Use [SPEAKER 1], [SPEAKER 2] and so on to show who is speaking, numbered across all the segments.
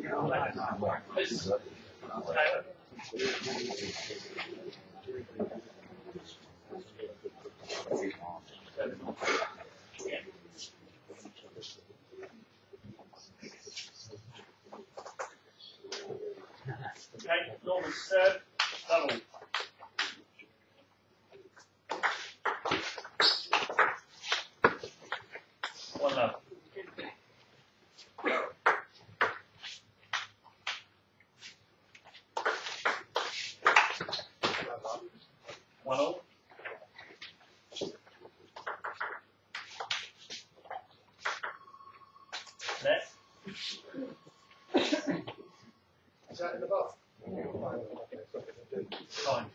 [SPEAKER 1] Okay, Norman serve, double. One love. One all. Net.
[SPEAKER 2] Is that in the bath?
[SPEAKER 1] Fine.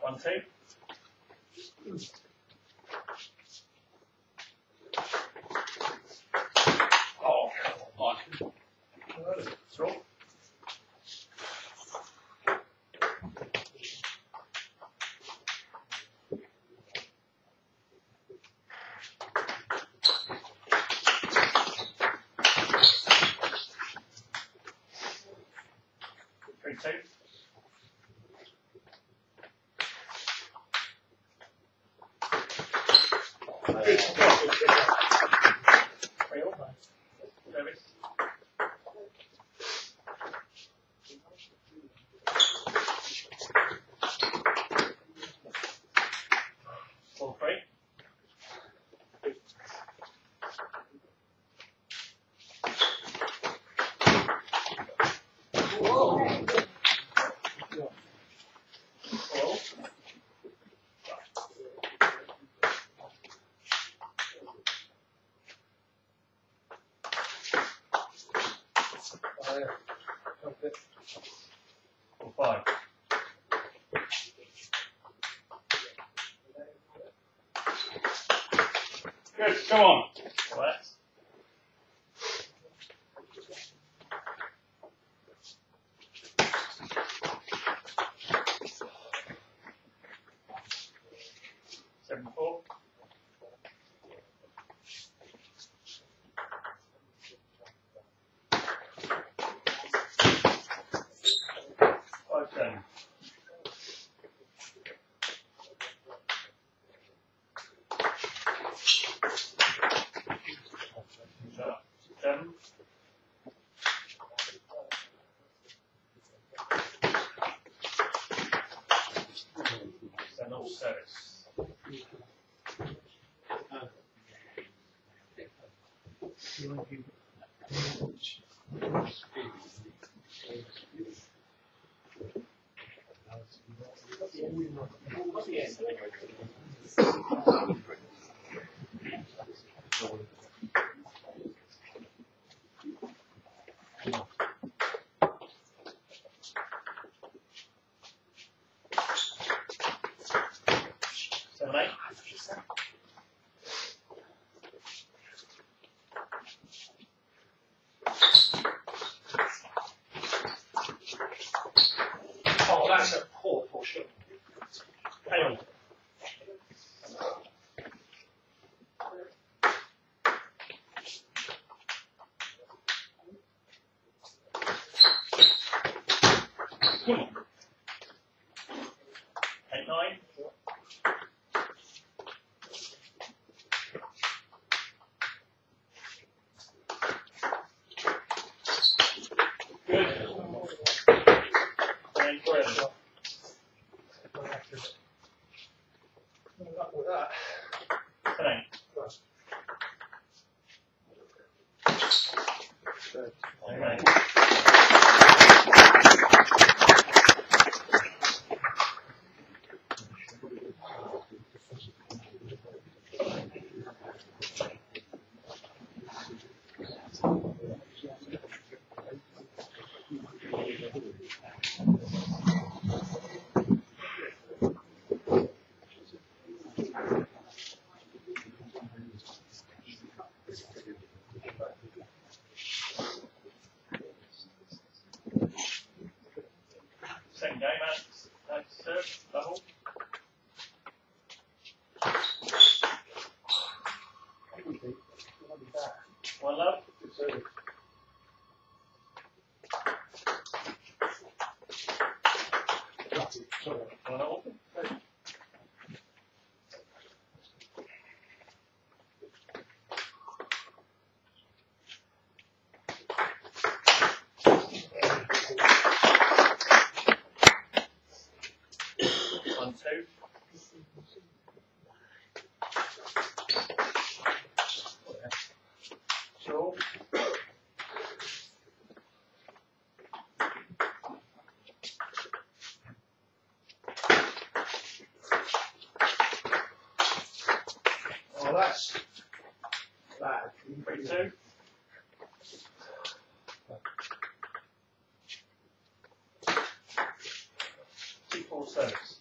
[SPEAKER 1] One, two. Oh, on. Throw. Three, two. Three all. Service. Four, three. Four all. Five. Good, come on. Relax. Seven, four. Five, ten. Shut up. Seven. Seven all service. Seven, eight.
[SPEAKER 2] Oh, that's a poor, poor shot.
[SPEAKER 1] Hang on. Come on. Eight, nine. Good. And twelve.
[SPEAKER 2] Good luck with that.
[SPEAKER 1] Ten, Second game at
[SPEAKER 2] that
[SPEAKER 1] serve level. One love.
[SPEAKER 2] Good service. That's bad.
[SPEAKER 1] Three two. Two four service.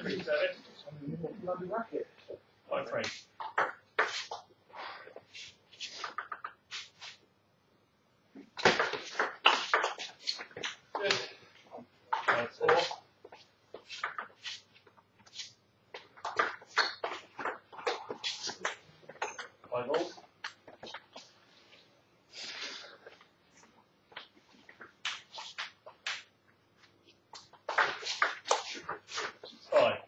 [SPEAKER 1] Three seven.
[SPEAKER 2] Bloody racket.
[SPEAKER 1] Five three.
[SPEAKER 2] Good.
[SPEAKER 1] Five
[SPEAKER 2] Four.
[SPEAKER 1] four. Five all. Five.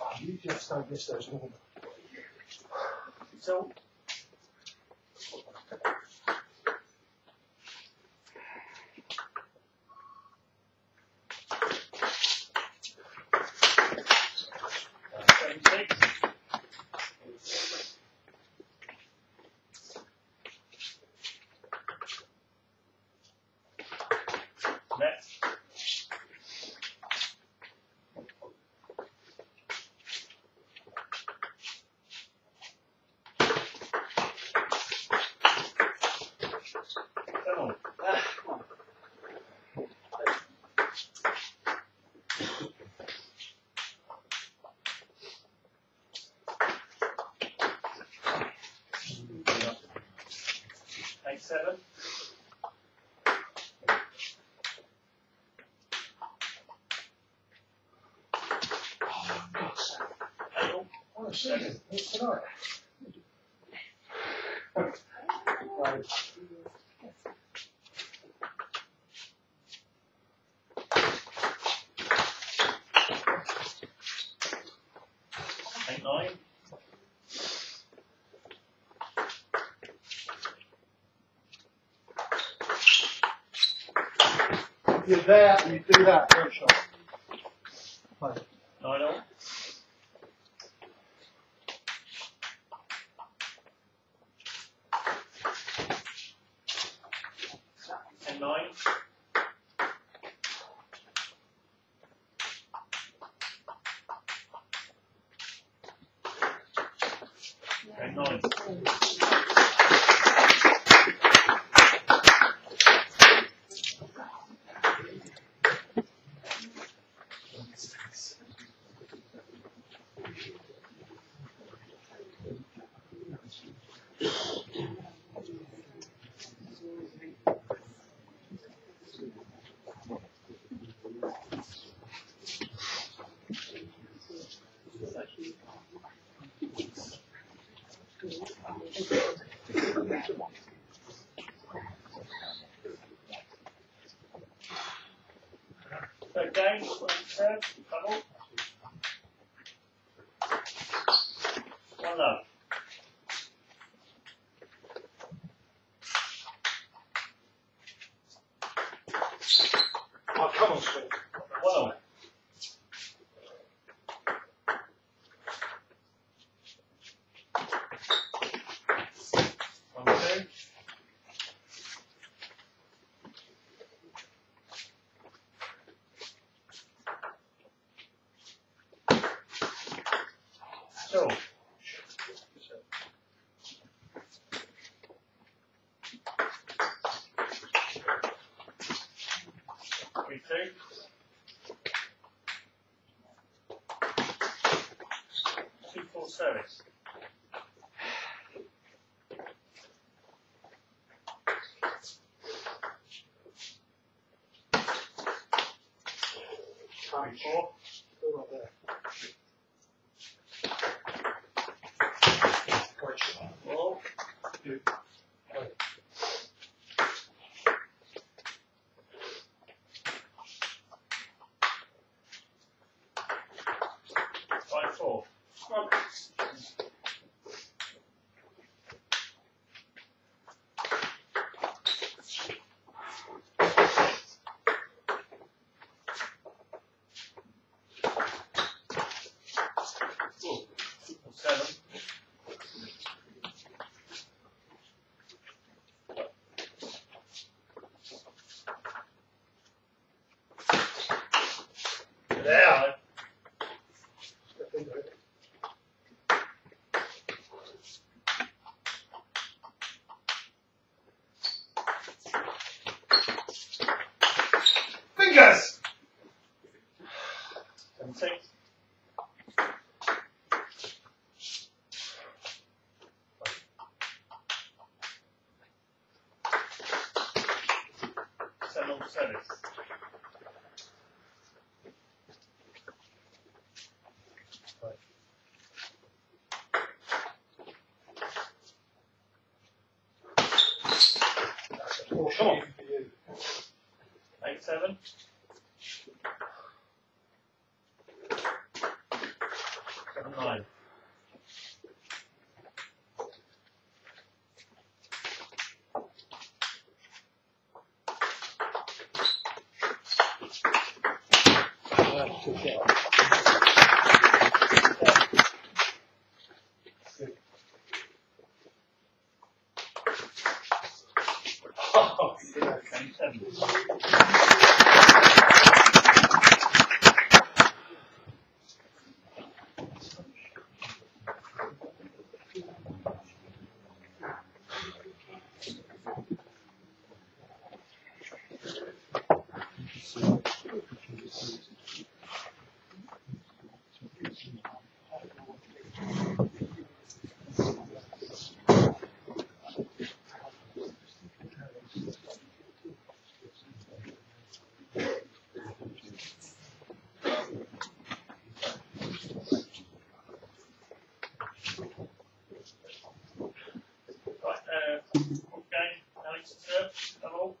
[SPEAKER 2] Oh, you just don't miss those.
[SPEAKER 1] So. Seven six. Next. Come on. Eight seven.
[SPEAKER 2] Oh, God's sake.
[SPEAKER 1] Eight all.
[SPEAKER 2] What a season. It's tonight. Right. You're there, you do that.
[SPEAKER 1] Nine all.
[SPEAKER 2] time for. There.
[SPEAKER 1] Question. Well, Aye.
[SPEAKER 2] That's
[SPEAKER 1] okay. Okay, Alex, Sir, hello.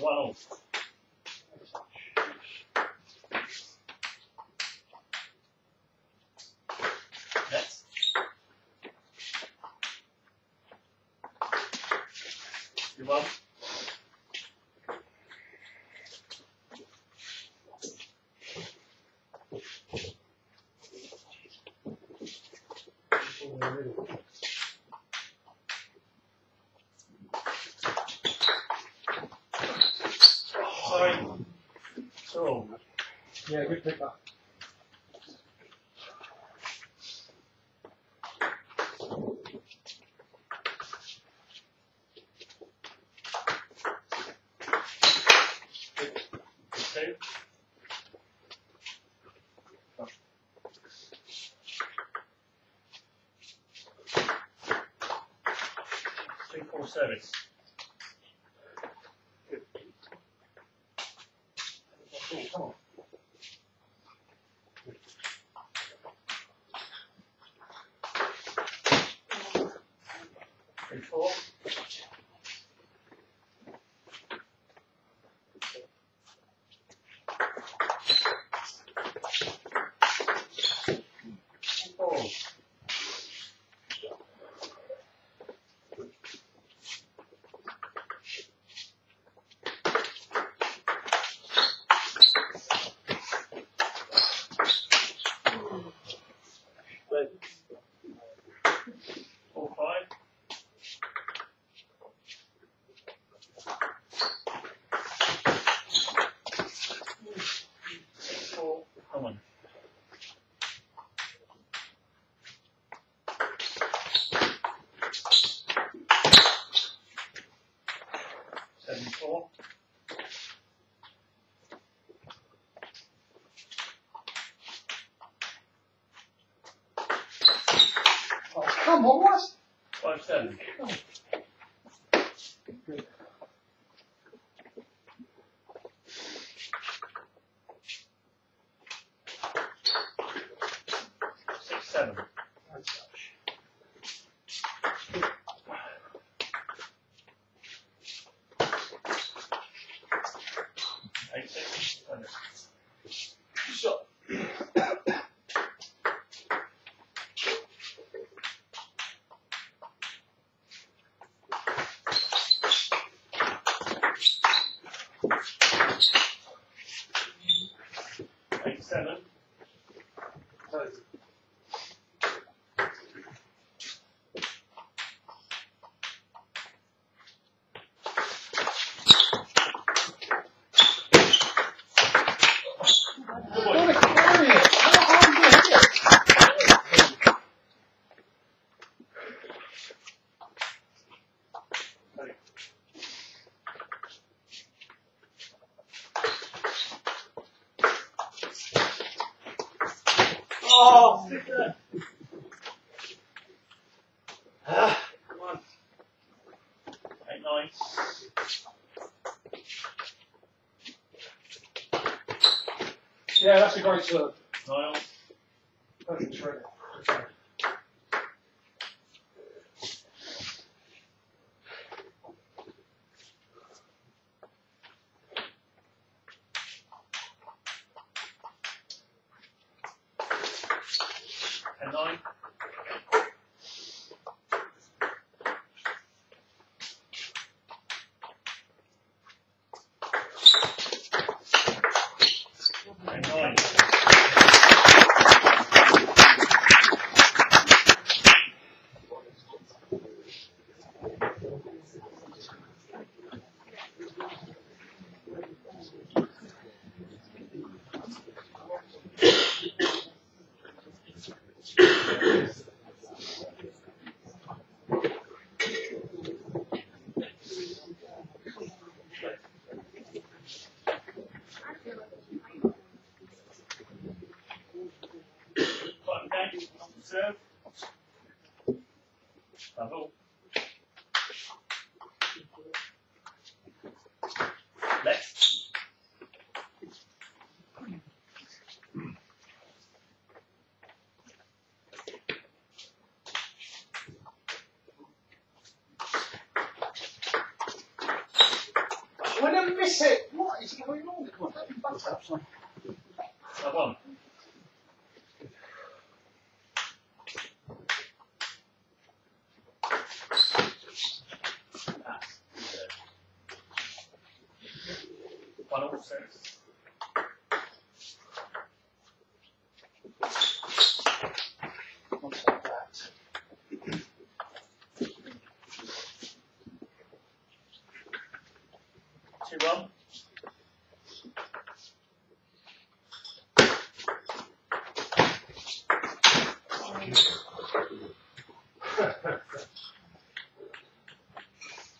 [SPEAKER 1] Wow.
[SPEAKER 2] Yeah, good pick up.
[SPEAKER 1] service.
[SPEAKER 2] Come on, what's?
[SPEAKER 1] Five seven. Six seven. Eight six.
[SPEAKER 2] Shot.
[SPEAKER 1] Seven. Good boy.
[SPEAKER 2] What a carry! How hard is it?
[SPEAKER 1] Oh, stick there. Ah, come on. Eight nine.
[SPEAKER 2] Yeah, that's a great serve.
[SPEAKER 1] Nine.
[SPEAKER 2] Perfect shred.
[SPEAKER 1] And nine. And nine. Button down, serve. Level. Left.
[SPEAKER 2] When I miss it, what is going on? Come on.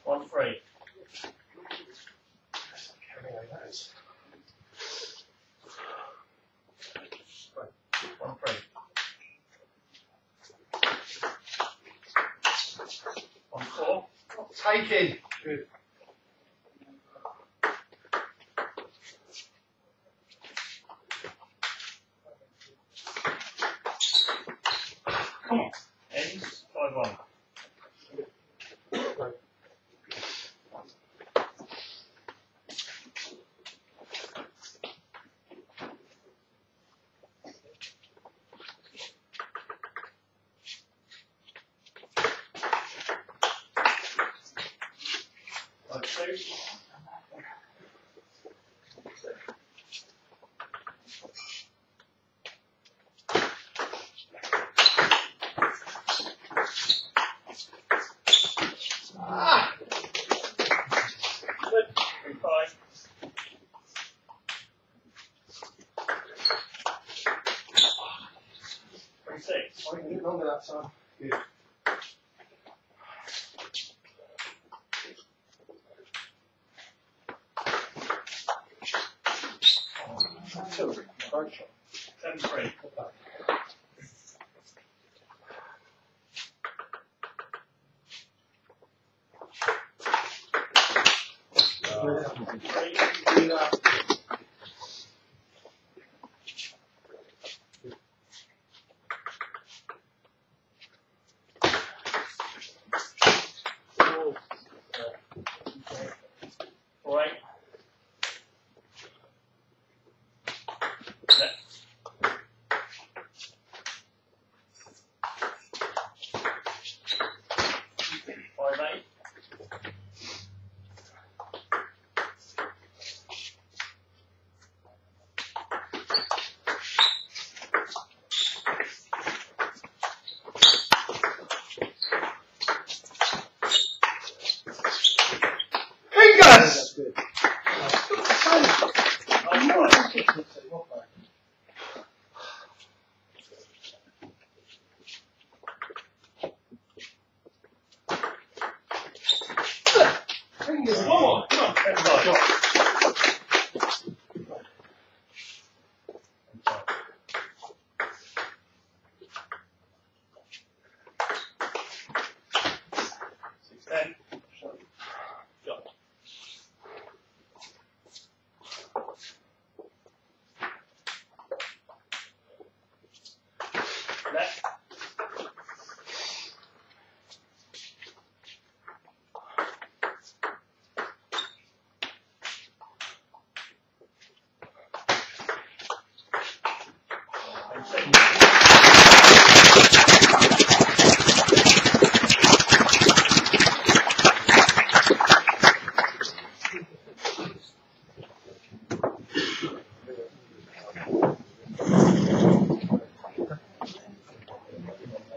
[SPEAKER 1] One
[SPEAKER 2] is.
[SPEAKER 1] One three. One four.
[SPEAKER 2] Good. side?
[SPEAKER 1] Good. Ten three. and